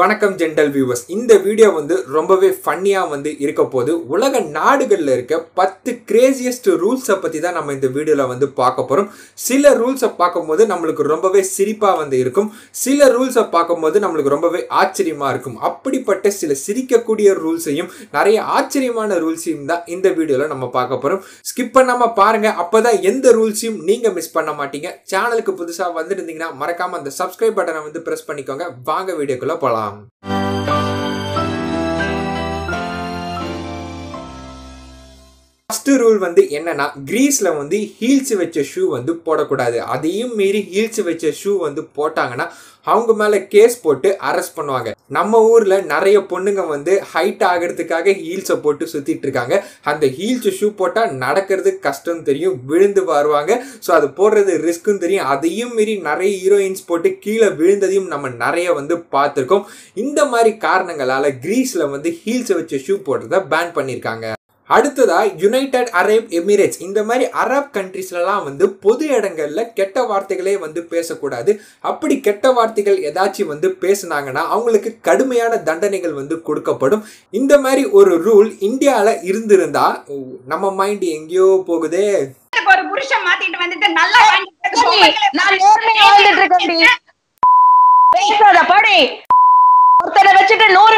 வணக்கம் gentle viewers இந்த video வந்து ரொம்பவே ஃபன்னியாக வந்து இருக்க போது உலக நாடுகளில் இருக்க பத்து கிரேசியஸ்ட் ரூல்ஸை பற்றி தான் நம்ம இந்த வீடியோவில் வந்து பார்க்க போகிறோம் சில ரூல்ஸை பார்க்கும்போது நம்மளுக்கு ரொம்பவே சிரிப்பாக வந்து இருக்கும். சில ரூல்ஸை பார்க்கும்போது நம்மளுக்கு ரொம்பவே ஆச்சரியமாக இருக்கும். அப்படிப்பட்ட சில சிரிக்கக்கூடிய ரூல்ஸையும் நிறைய ஆச்சரியமான ரூல்ஸையும் தான் இந்த வீடியோவில் நம்ம பார்க்க போகிறோம் ஸ்கிப் பண்ணாமல் பாருங்கள் அப்போ தான் எந்த ரூல்ஸையும் நீங்கள் மிஸ் பண்ண மாட்டீங்க. சேனலுக்கு புதுசாக வந்துருந்தீங்கன்னா மறக்காமல் அந்த சப்ஸ்கிரைப் பட்டனை வந்து ப்ரெஸ் பண்ணிக்கோங்க. வாங்க வீடியோக்குள்ளே போகலாம் Salam. ஃபர்ஸ்ட் ரூல் வந்து என்னன்னா க்ரீஸில் வந்து ஹீல்ஸ் வச்ச ஷூ வந்து போடக்கூடாது. அதையும் மீறி ஹீல்ஸ் வச்ச ஷூ வந்து போட்டாங்கன்னா அவங்க மேலே கேஸ் போட்டு அரெஸ்ட் பண்ணுவாங்க. நம்ம ஊரில் நிறைய பொண்ணுங்க வந்து ஹைட் ஆகிறதுக்காக ஹீல்ஸை போட்டு சுற்றிட்டு இருக்காங்க. அந்த ஹீல்ஸ் ஷூ போட்டால் நடக்கிறது கஷ்டம் தெரியும் விழுந்து வருவாங்க. ஸோ அது போடுறது ரிஸ்க்கும் தெரியும். அதையும் மீறி நிறைய ஹீரோயின்ஸ் போட்டு கீழே விழுந்ததையும் நம்ம நிறைய வந்து பார்த்துருக்கோம். இந்த மாதிரி காரணங்களால் க்ரீஸில் வந்து ஹீல்ஸை வச்ச ஷூ போடுறத பேன் பண்ணியிருக்காங்க அடுத்ததா யுனைடெட் அரேப் எமிரேட்ஸ் இந்த மாதிரி அரப் கண்ட்ரீஸ்லலாம் வந்து பொது இடங்கள்ல கெட்ட வார்த்தைகளே வந்து பேசக்கூடாது. அப்படி கெட்ட வார்த்தைகள் ஏதாச்சும் வந்து பேசுனாங்கன்னா அவங்களுக்கு கடுமையான தண்டனைகள் வந்து கொடுக்கப்படும். இந்த மாதிரி ஒரு ரூல் இந்தியாவில் இருந்திருந்தா நம்ம மைண்ட் எங்கேயோ போகுதே. ஒரு புருஷன் மாத்திட்டு வந்துட்டு நல்லா நான் நேர்மையா வாழ்ந்துட்டு இருக்கேன்டி. பேசாத படி. ஒருத்தனை வச்சுட்டு நூறு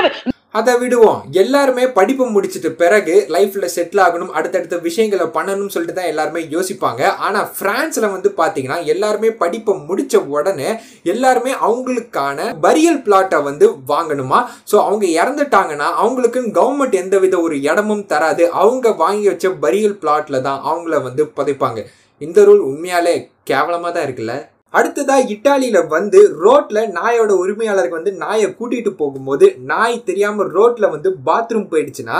அதை விடுவோம். எல்லாருமே படிப்பு முடிச்சிட்டு பிறகு லைஃப்ல செட்டில் ஆகணும் அடுத்தடுத்த விஷயங்களை பண்ணணும்னு சொல்லிட்டு தான் எல்லாருமே யோசிப்பாங்க. ஆனால் ஃப்ரான்ஸில் வந்து பார்த்தீங்கன்னா எல்லாருமே படிப்பை முடிச்ச உடனே எல்லாருமே அவங்களுக்கான பரியல் பிளாட்டை வந்து வாங்கணுமா? ஸோ அவங்க இறந்துட்டாங்கன்னா அவங்களுக்குன்னு கவர்மெண்ட் எந்தவித ஒரு இடமும் தராது. அவங்க வாங்கி வச்ச பரியல் பிளாட்ல தான் அவங்கள வந்து புதைப்பாங்க. இந்த ரூல் உண்மையாலே கேவலமாக தான் இருக்குல்ல? அடுத்ததா இட்டாலியில வந்து ரோட்ல நாயோட உரிமையாளருக்கு வந்து நாயை கூட்டிட்டு போகும்போது நாய் தெரியாம ரோட்ல வந்து பாத்ரூம் போயிடுச்சுன்னா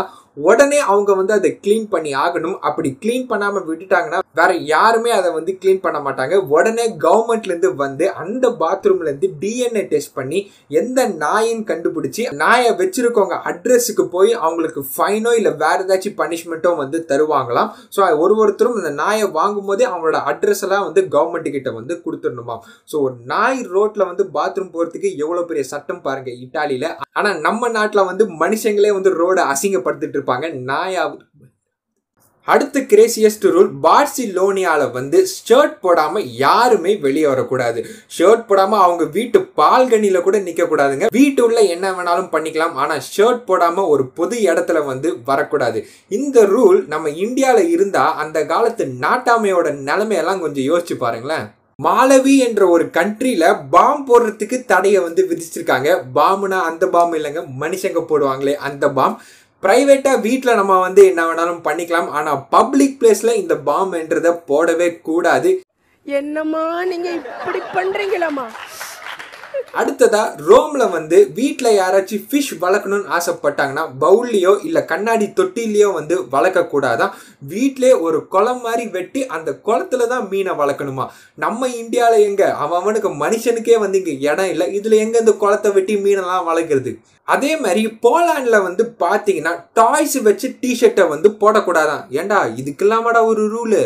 உடனே அவங்க வந்து அதை க்ளீன் பண்ணி ஆகணும். அப்படி க்ளீன் பண்ணாம விட்டுட்டாங்கன்னா வேற யாருமே அதை வந்து க்ளீன் பண்ண மாட்டாங்க. உடனே கவர்மெண்ட்ல இருந்து வந்து அந்த பாத்ரூம்ல இருந்து டிஎன்ஏ டெஸ்ட் பண்ணி எந்த நாயின்னு கண்டுபிடிச்சி நாயை வச்சிருக்கவங்க அட்ரஸுக்கு போய் அவங்களுக்கு ஃபைனோ இல்லை வேற ஏதாச்சும் பனிஷ்மெண்ட்டோ வந்து தருவாங்களாம். ஸோ ஒரு ஒருத்தரும் இந்த நாயை வாங்கும் போதே அவங்களோட அட்ரஸ் எல்லாம் வந்து கவர்மெண்ட் கிட்ட வந்து கொடுத்துடணும். ஸோ ஒரு நாய் ரோட்டில் வந்து பாத்ரூம் போகிறதுக்கு எவ்வளோ பெரிய சட்டம் பாருங்க இட்டாலியில். ஆனால் நம்ம நாட்டில் வந்து மனுஷங்களே வந்து ரோடை அசிங்கப்படுத்திட்டு இருப்பாங்க. நாயாக அடுத்த கிரேசியஸ்ட் ரூல் பார்சிலோனியாவில் வந்து ஷர்ட் போடாமல் யாருமே வெளியே வரக்கூடாது. ஷர்ட் போடாமல் அவங்க வீட்டு பால்கனியில் கூட நிற்கக்கூடாதுங்க வீட்டு உள்ள என்ன வேணாலும் பண்ணிக்கலாம். ஆனால் ஷர்ட் போடாமல் ஒரு பொது இடத்துல வந்து வரக்கூடாது. இந்த ரூல் நம்ம இந்தியாவில் இருந்தால் அந்த காலத்து நாட்டாமையோட நிலைமையெல்லாம் கொஞ்சம் யோசிச்சு பாருங்களேன். மாலவி என்ற ஒரு கண்ட்ரியில பாம் போடுறதுக்கு தடையை வந்து விதிச்சிருக்காங்க. பாம்னா அந்த பாம் இல்லைங்க மனுஷங்க போடுவாங்களே அந்த பாம். ப்ரைவேட்டாக வீட்டில் நம்ம வந்து என்ன வேணாலும் பண்ணிக்கலாம். ஆனால் பப்ளிக் பிளேஸில் இந்த பாம் என்றதை போடவே கூடாது. என்னம்மா நீங்கள் இப்படி பண்றீங்களாம்மா? அடுத்ததா ரோம்ல வந்து வீட்டில் யாராச்சும் ஃபிஷ் வளர்க்கணும்னு ஆசைப்பட்டாங்கன்னா பவுல்லையோ இல்லை கண்ணாடி தொட்டிலையோ வந்து வளர்க்கக்கூடாதான் வீட்டிலே ஒரு குளம் மாதிரி வெட்டி அந்த குளத்துல தான் மீனை வளர்க்கணுமா? நம்ம இந்தியாவில் எங்க? அவன் அவனுக்கு மனுஷனுக்கே வந்து இங்கே இடம் இல்லை. இதில் எங்க இந்த குளத்தை வெட்டி மீனெல்லாம் வளர்க்குறது? அதே மாதிரி போலாண்டில் வந்து பார்த்தீங்கன்னா டாய்ஸ் வச்சு டிஷர்ட்டை வந்து போடக்கூடாதான். ஏண்டா இதுக்கெல்லாமடா ஒரு ரூலு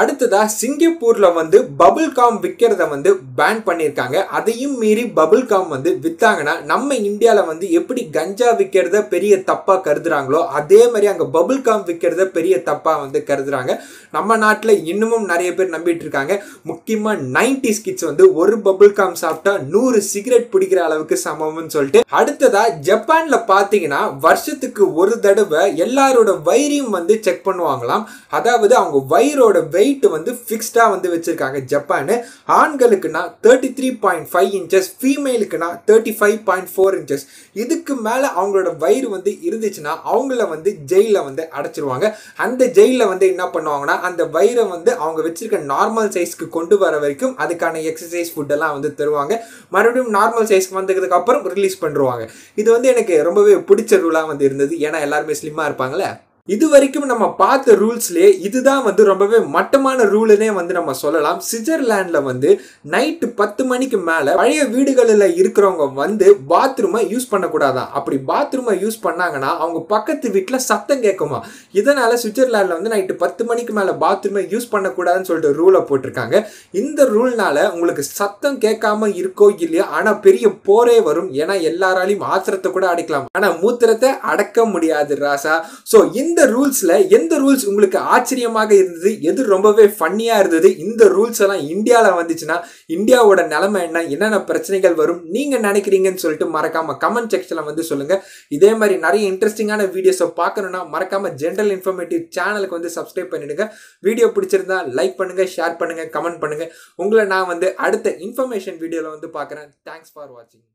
அடுத்ததா சிங்கப்பூர்ல வந்து பபுள் காம் விற்கிறத வந்து பேன் பண்ணியிருக்காங்க. அதையும் மீறி பபுள் காம் வந்து வித்தாங்கன்னா நம்ம இந்தியாவில் வந்து எப்படி கஞ்சா விற்கிறத பெரிய தப்பா கருதுறாங்களோ அதே மாதிரி அங்கே பபுள் காம் விற்கிறத பெரிய தப்பா வந்து கருதுறாங்க. நம்ம நாட்டில் இன்னமும் நிறைய பேர் நம்பிட்டு இருக்காங்க. முக்கியமாக நைன்டி கிட்ஸ் வந்து ஒரு பபுள் காம் சாப்பிட்டா நூறு சிகரெட் பிடிக்கிற அளவுக்கு சமம்னு சொல்லிட்டு. அடுத்ததா ஜப்பான்ல பார்த்தீங்கன்னா வருஷத்துக்கு ஒரு தடவை எல்லாரோட வயிறையும் வந்து செக் பண்ணுவாங்களாம். அதாவது அவங்க வயிறோட வெயிட் வந்து ஃபிக்ஸ்டாக வந்து வச்சுருக்காங்க. Japan ஆண்களுக்குனா thirty three point five inches ஃபீமேலுக்குனா thirty five point four inches இதுக்கு மேலே அவங்களோட வயிறு வந்து இருந்துச்சுன்னா அவங்கள வந்து ஜெயிலில் வந்து அடைச்சிருவாங்க. அந்த ஜெயிலில் வந்து என்ன பண்ணுவாங்கன்னா அந்த வயிறை வந்து அவங்க வச்சுருக்க நார்மல் சைஸ்க்கு கொண்டு வர வரைக்கும் அதுக்கான எக்ஸசைஸ் ஃபுட்டெல்லாம் வந்து தருவாங்க. மறுபடியும் நார்மல் சைஸ்க்கு வந்ததுக்கு அப்புறம் ரிலீஸ் பண்ணுவாங்க இது வந்து எனக்கு ரொம்பவே பிடிச்ச ரூலாக வந்து இருந்தது. ஏன்னா எல்லாருமே ஸ்லிம்மாக இருப்பாங்களே இது வரைக்கும் நம்ம பார்த்த ரூல்ஸ்லயே இதுதான் வந்து ரொம்பவே மட்டமான ரூலுனே வந்து நம்ம சொல்லலாம். சுவிட்சர்லாந்துல வந்து நைட்டு பத்து மணிக்கு மேல பழைய வீடுகளில் இருக்கிறவங்க வந்து பாத்ரூமை யூஸ் பண்ணக்கூடாதான். அப்படி பாத்ரூமை யூஸ் பண்ணாங்கன்னா அவங்க பக்கத்து வீட்டில் சத்தம் கேட்குமா? இதனால சுவிட்சர்லாந்துல வந்து நைட்டு பத்து மணிக்கு மேல பாத்ரூமை யூஸ் பண்ணக்கூடாதுன்னு சொல்லிட்டு ரூலை போட்டிருக்காங்க. இந்த ரூல்னால உங்களுக்கு சத்தம் கேட்காம இருக்கோ இல்லையோ ஆனால் பெரிய போரே வரும். ஏன்னா எல்லாராலையும் ஆத்திரத்தை கூட அடைக்கலாம். ஆனால் மூத்திரத்தை அடக்க முடியாது ராசா. ஸோ இந்த இந்த ரூல்ஸ்ல எந்த ரூல்ஸ் உங்களுக்கு ஆச்சரியமாக இருந்தது? எது ரொம்பவே ஃபன்னியா இருந்தது? இந்த ரூல்ஸ் எல்லாம் இந்தியாவில் வந்துச்சுன்னா இந்தியாவோட நிலைமை என்ன? என்னென்ன பிரச்சனைகள் வரும்? நீங்க நினைக்கிறீங்கன்னு சொல்லிட்டு மறக்காம கமெண்ட் செக்ஷன்ல வந்து சொல்லுங்க. இதே மாதிரி நிறைய இன்ட்ரெஸ்டிங்கான வீடியோஸை பார்க்கணும்னா மறக்காம ஜென்ரல் இன்ஃபர்மேட்டிவ் சேனலுக்கு வந்து சப்ஸ்கிரைப் பண்ணிடுங்க. வீடியோ பிடிச்சிருந்தா லைக் பண்ணுங்க ஷேர் பண்ணுங்க கமெண்ட் பண்ணுங்க. உங்களை நான் வந்து அடுத்த இன்ஃபர்மேஷன் வீடியோவில் வந்து பார்க்குறேன். தேங்க்ஸ் ஃபார் வாட்சிங்